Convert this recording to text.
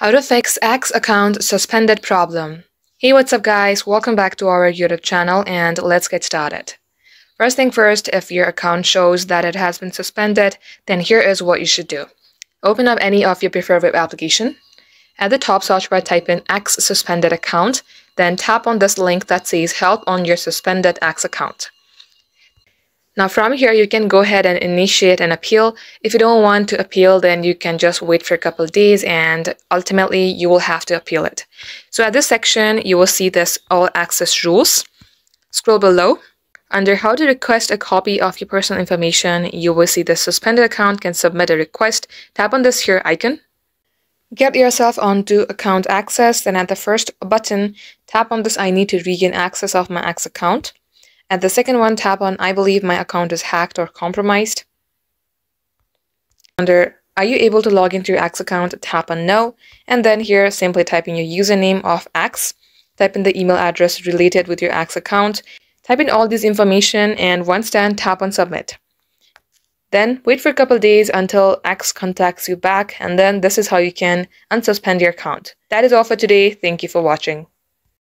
How to fix X account suspended problem. Hey, what's up guys? Welcome back to our YouTube channel and let's get started. First thing first, if your account shows that it has been suspended, then here is what you should do. Open up any of your preferred web application. At the top search bar, type in X suspended account, then tap on this link that says help on your suspended X account. Now from here, you can go ahead and initiate an appeal. If you don't want to appeal, then you can just wait for a couple days and ultimately you will have to appeal it. So at this section, you will see this all access rules. Scroll below. Under how to request a copy of your personal information, you will see the suspended account can submit a request. Tap on this here icon. Get yourself onto account access, then at the first button, tap on this I need to regain access of my X account. At the second one, tap on I believe my account is hacked or compromised. Under Are you able to log into your X account? Tap on No. And then here, simply type in your username of X. Type in the email address related with your X account. Type in all this information and once done, tap on Submit. Then wait for a couple days until X contacts you back and then this is how you can unsuspend your account. That is all for today. Thank you for watching.